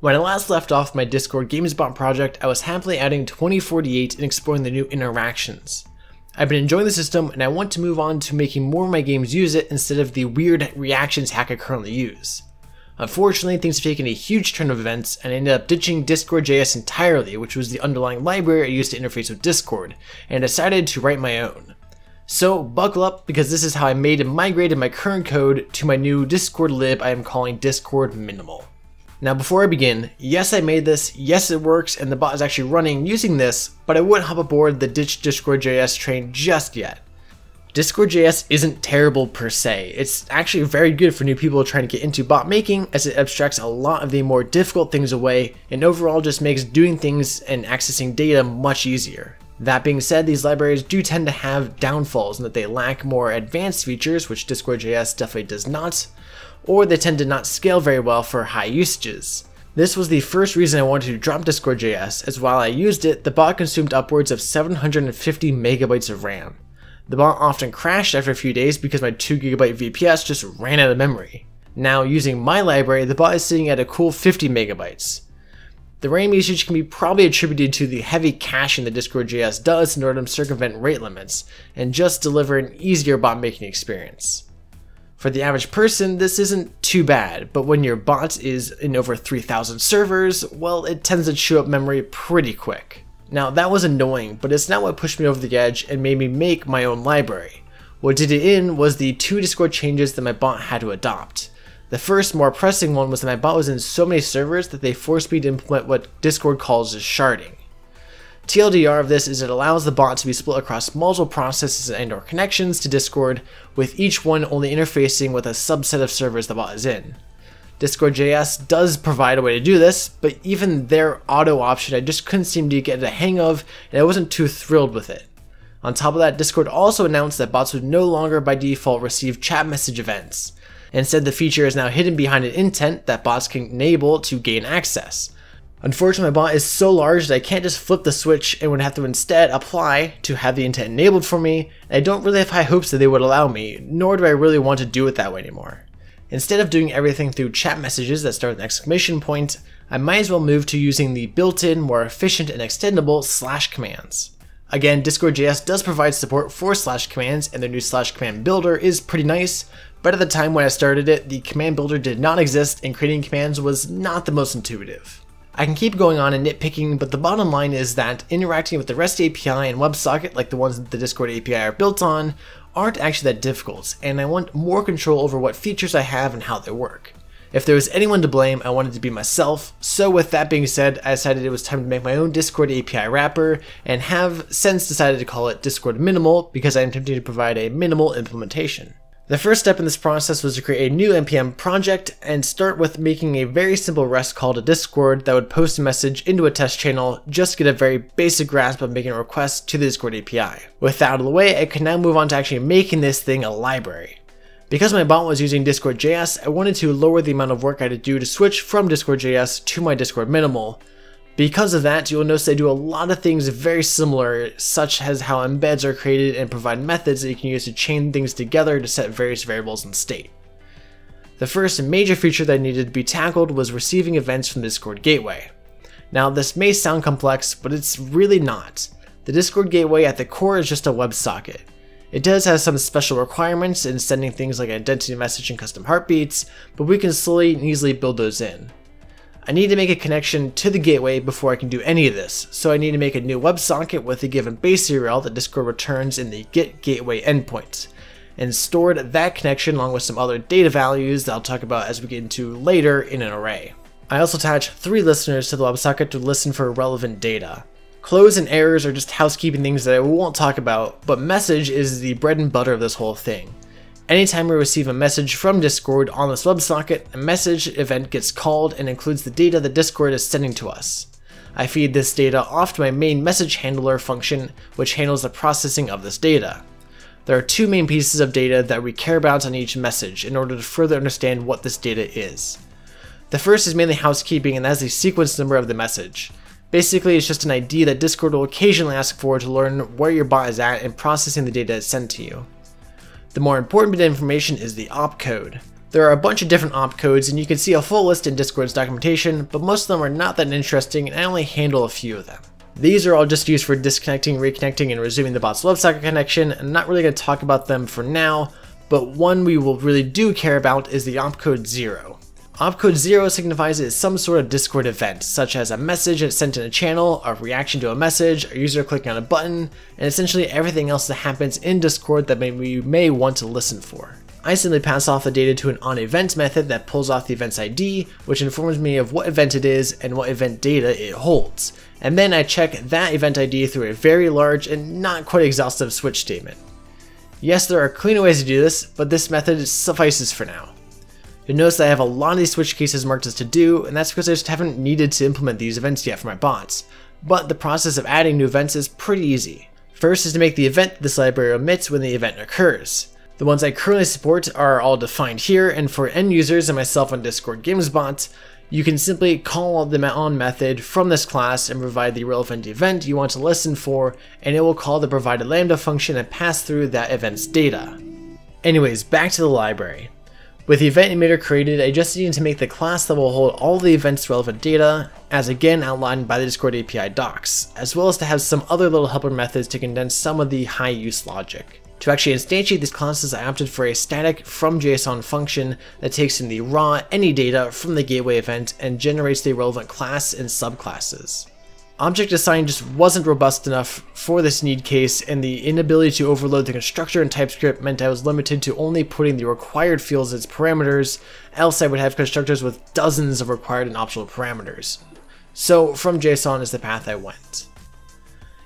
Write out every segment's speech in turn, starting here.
When I last left off my Discord GamesBot project, I was happily adding 2048 and exploring the new interactions. I've been enjoying the system and I want to move on to making more of my games use it instead of the weird reactions hack I currently use. Unfortunately, things have taken a huge turn of events and I ended up ditching Discord.js entirely, which was the underlying library I used to interface with Discord, and decided to write my own. So buckle up because this is how I made and migrated my current code to my new Discord lib I am calling Discord Minimal. Now before I begin, yes I made this, yes it works, and the bot is actually running using this, but I wouldn't hop aboard the ditch Discord.js train just yet. Discord.js isn't terrible per se, it's actually very good for new people trying to get into bot making as it abstracts a lot of the more difficult things away and overall just makes doing things and accessing data much easier. That being said, these libraries do tend to have downfalls in that they lack more advanced features, which Discord.js definitely does not, or they tend to not scale very well for high usages. This was the first reason I wanted to drop Discord.js, as while I used it, the bot consumed upwards of 750 megabytes of RAM. The bot often crashed after a few days because my 2GB VPS just ran out of memory. Now, using my library, the bot is sitting at a cool 50 megabytes. The RAM usage can be probably attributed to the heavy caching that Discord.js does in order to circumvent rate limits, and just deliver an easier bot making experience. For the average person, this isn't too bad, but when your bot is in over 3000 servers, well, it tends to chew up memory pretty quick. Now that was annoying, but it's not what pushed me over the edge and made me make my own library. What did it in was the two Discord changes that my bot had to adopt. The first, more pressing one was that my bot was in so many servers that they forced me to implement what Discord calls as sharding. TLDR of this is it allows the bot to be split across multiple processes and or connections to Discord, with each one only interfacing with a subset of servers the bot is in. Discord.js does provide a way to do this, but even their auto option I just couldn't seem to get the hang of, and I wasn't too thrilled with it. On top of that, Discord also announced that bots would no longer by default receive chat message events. Instead, the feature is now hidden behind an intent that bots can enable to gain access. Unfortunately, my bot is so large that I can't just flip the switch and would have to instead apply to have the intent enabled for me, and I don't really have high hopes that they would allow me, nor do I really want to do it that way anymore. Instead of doing everything through chat messages that start with an exclamation point, I might as well move to using the built-in, more efficient and extendable slash commands. Again, Discord.js does provide support for slash commands, and their new slash command builder is pretty nice, but at the time when I started it, the command builder did not exist and creating commands was not the most intuitive. I can keep going on and nitpicking, but the bottom line is that interacting with the REST API and WebSocket, like the ones that the Discord API are built on, aren't actually that difficult, and I want more control over what features I have and how they work. If there was anyone to blame, I wanted to be myself, so with that being said, I decided it was time to make my own Discord API wrapper, and have since decided to call it Discord Minimal because I am attempting to provide a minimal implementation. The first step in this process was to create a new npm project and start with making a very simple REST call to Discord that would post a message into a test channel just to get a very basic grasp of making a request to the Discord API. With that out of the way, I can now move on to actually making this thing a library. Because my bot was using Discord.js, I wanted to lower the amount of work I had to do to switch from Discord.js to my Discord minimal, because of that, you'll notice they do a lot of things very similar, such as how embeds are created and provide methods that you can use to chain things together to set various variables in state. The first major feature that needed to be tackled was receiving events from the Discord gateway. Now, this may sound complex, but it's really not. The Discord gateway at the core is just a WebSocket. It does have some special requirements in sending things like identity message and custom heartbeats, but we can slowly and easily build those in. I need to make a connection to the gateway before I can do any of this, so I need to make a new WebSocket with a given base URL that Discord returns in the get gateway endpoint, and stored that connection along with some other data values that I'll talk about as we get into later in an array. I also attach three listeners to the WebSocket to listen for relevant data. Close and errors are just housekeeping things that I won't talk about, but message is the bread and butter of this whole thing. Anytime we receive a message from Discord on this WebSocket, a message event gets called and includes the data that Discord is sending to us. I feed this data off to my main message handler function, which handles the processing of this data. There are two main pieces of data that we care about on each message in order to further understand what this data is. The first is mainly housekeeping and that's the sequence number of the message. Basically, it's just an ID that Discord will occasionally ask for to learn where your bot is at in processing the data it's sent to you. The more important bit of information is the opcode. There are a bunch of different opcodes and you can see a full list in Discord's documentation, but most of them are not that interesting and I only handle a few of them. These are all just used for disconnecting, reconnecting, and resuming the bot's WebSocket connection, and I'm not really going to talk about them for now, but one we will really do care about is the opcode 0. Opcode 0 signifies it's some sort of Discord event, such as a message sent in a channel, a reaction to a message, a user clicking on a button, and essentially everything else that happens in Discord that maybe you may want to listen for. I simply pass off the data to an onEvent method that pulls off the event's ID, which informs me of what event it is and what event data it holds. And then I check that event ID through a very large and not quite exhaustive switch statement. Yes, there are cleaner ways to do this, but this method suffices for now. You'll notice that I have a lot of these switch cases marked as to do, and that's because I just haven't needed to implement these events yet for my bots. But the process of adding new events is pretty easy. First is to make the event this library emits when the event occurs. The ones I currently support are all defined here, and for end users and myself on Discord GamesBot, you can simply call the on method from this class and provide the relevant event you want to listen for, and it will call the provided lambda function and pass through that event's data. Anyways, back to the library. With the event emitter created, I just need to make the class that will hold all the event's relevant data, as again outlined by the Discord API docs, as well as to have some other little helper methods to condense some of the high use logic. To actually instantiate these classes, I opted for a static from JSON function that takes in the raw any data from the gateway event and generates the relevant class and subclasses. Object assign just wasn't robust enough for this need case, and the inability to overload the constructor in TypeScript meant I was limited to only putting the required fields as parameters, else I would have constructors with dozens of required and optional parameters. So from JSON is the path I went.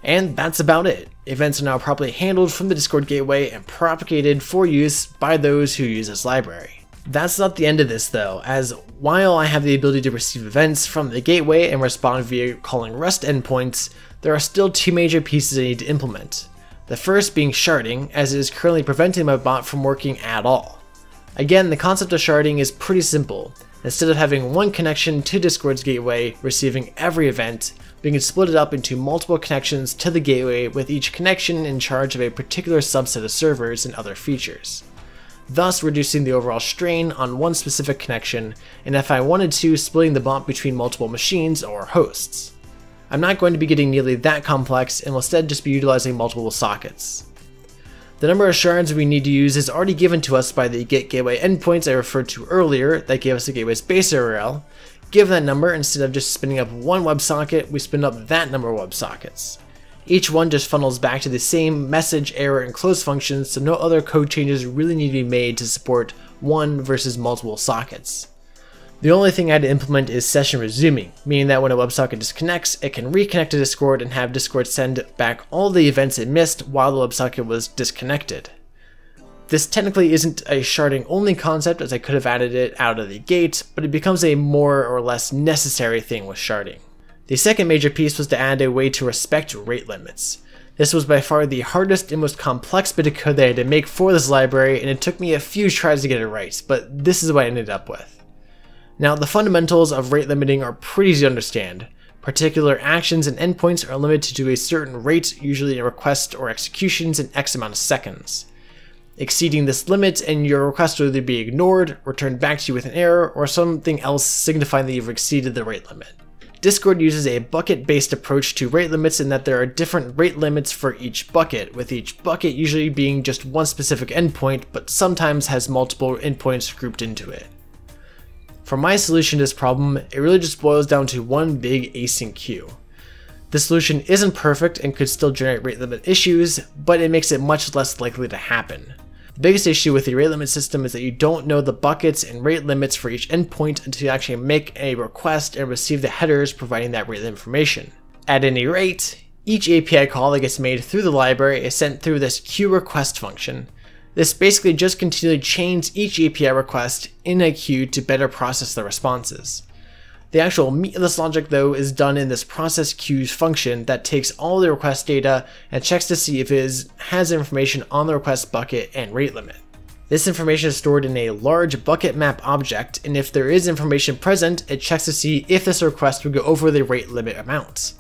And that's about it. Events are now properly handled from the Discord gateway and propagated for use by those who use this library. That's not the end of this though, as while I have the ability to receive events from the gateway and respond via calling REST endpoints, there are still two major pieces I need to implement. The first being sharding, as it is currently preventing my bot from working at all. Again, the concept of sharding is pretty simple. Instead of having one connection to Discord's gateway receiving every event, we can split it up into multiple connections to the gateway with each connection in charge of a particular subset of servers and other features, thus reducing the overall strain on one specific connection, and if I wanted to, splitting the bump between multiple machines or hosts. I'm not going to be getting nearly that complex and will instead just be utilizing multiple sockets. The number of shards we need to use is already given to us by the get gateway endpoints I referred to earlier that gave us the gateway's base URL, Give that number, instead of just spinning up one WebSocket, we spin up that number of WebSockets. Each one just funnels back to the same message, error, and close functions, so no other code changes really need to be made to support one versus multiple sockets. The only thing I had to implement is session resuming, meaning that when a WebSocket disconnects, it can reconnect to Discord and have Discord send back all the events it missed while the WebSocket was disconnected. This technically isn't a sharding only concept as I could have added it out of the gate, but it becomes a more or less necessary thing with sharding. The second major piece was to add a way to respect rate limits. This was by far the hardest and most complex bit of code that I had to make for this library, and it took me a few tries to get it right, but this is what I ended up with. Now, the fundamentals of rate limiting are pretty easy to understand. Particular actions and endpoints are limited to a certain rate, usually in request or executions in X amount of seconds. Exceeding this limit and your request will either be ignored, returned back to you with an error, or something else signifying that you've exceeded the rate limit. Discord uses a bucket-based approach to rate limits in that there are different rate limits for each bucket, with each bucket usually being just one specific endpoint, but sometimes has multiple endpoints grouped into it. For my solution to this problem, it really just boils down to one big async queue. This solution isn't perfect and could still generate rate limit issues, but it makes it much less likely to happen. The biggest issue with the rate limit system is that you don't know the buckets and rate limits for each endpoint until you actually make a request and receive the headers providing that rate information. At any rate, each API call that gets made through the library is sent through this queue request function. This basically just continually chains each API request in a queue to better process the responses. The actual meat of this logic though is done in this process queues function that takes all the request data and checks to see if it has information on the request bucket and rate limit. This information is stored in a large bucket map object, and if there is information present, it checks to see if this request would go over the rate limit amount.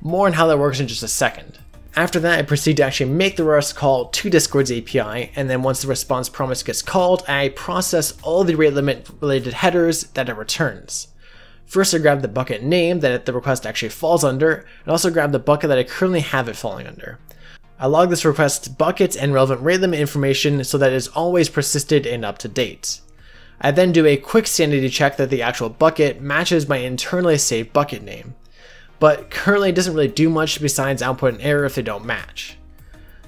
More on how that works in just a second. After that, I proceed to actually make the REST call to Discord's API, and then once the response promise gets called, I process all the rate limit related headers that it returns. First, I grab the bucket name that the request actually falls under, and also grab the bucket that I currently have it falling under. I log this request's bucket and relevant rate limit information so that it is always persisted and up to date. I then do a quick sanity check that the actual bucket matches my internally saved bucket name but currently it doesn't really do much besides output an error if they don't match.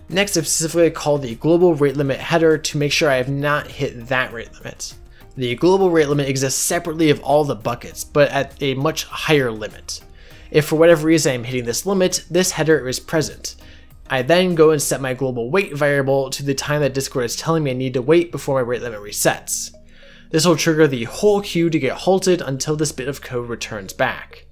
Next, I specifically call the global rate limit header to make sure I have not hit that rate limit. The global rate limit exists separately of all the buckets, but at a much higher limit. If for whatever reason I'm hitting this limit, this header is present. I then go and set my global wait variable to the time that Discord is telling me I need to wait before my rate limit resets. This will trigger the whole queue to get halted until this bit of code returns back.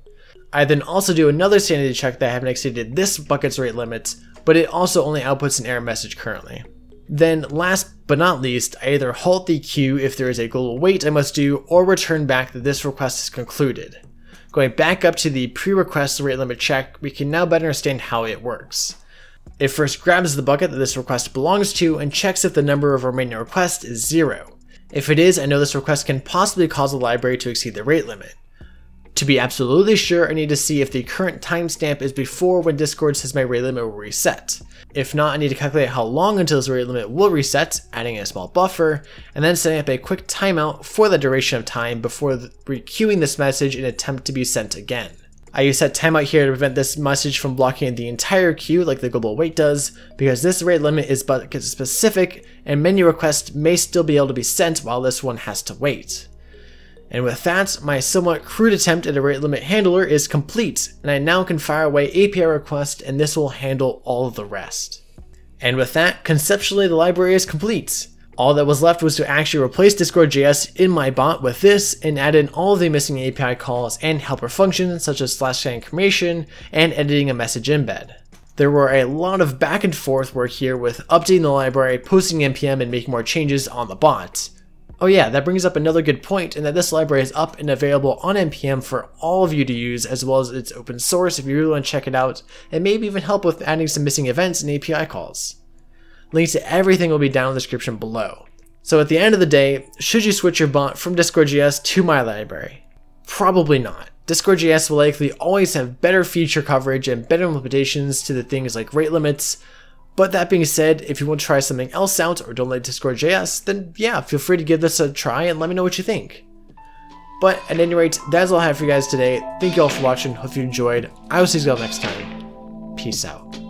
I then also do another sanity check that I haven't exceeded this bucket's rate limit, but it also only outputs an error message currently. Then last but not least, I either halt the queue if there is a global wait I must do, or return back that this request is concluded. Going back up to the pre-request rate limit check, we can now better understand how it works. It first grabs the bucket that this request belongs to and checks if the number of remaining requests is zero. If it is, I know this request can possibly cause the library to exceed the rate limit. To be absolutely sure, I need to see if the current timestamp is before when Discord says my rate limit will reset. If not, I need to calculate how long until this rate limit will reset, adding a small buffer, and then setting up a quick timeout for the duration of time before requeuing this message in attempt to be sent again. I use set timeout here to prevent this message from blocking the entire queue like the global wait does, because this rate limit is bucket specific, and many requests may still be able to be sent while this one has to wait. And with that, my somewhat crude attempt at a rate limit handler is complete, and I now can fire away API request and this will handle all of the rest. And with that, conceptually the library is complete. All that was left was to actually replace Discord.js in my bot with this and add in all the missing API calls and helper functions such as slash information and editing a message embed. There were a lot of back and forth work here with updating the library, posting npm, and making more changes on the bot. Oh yeah, that brings up another good point in that this library is up and available on NPM for all of you to use as well as it's open source if you really want to check it out and maybe even help with adding some missing events and API calls. Links to everything will be down in the description below. So at the end of the day, should you switch your bot from Discord.js to my library? Probably not. Discord.js will likely always have better feature coverage and better implementations to the things like rate limits, but that being said, if you want to try something else out or don't like Discord.js, then yeah, feel free to give this a try and let me know what you think. But at any rate, that's all I have for you guys today. Thank you all for watching. Hope you enjoyed. I will see you all next time. Peace out.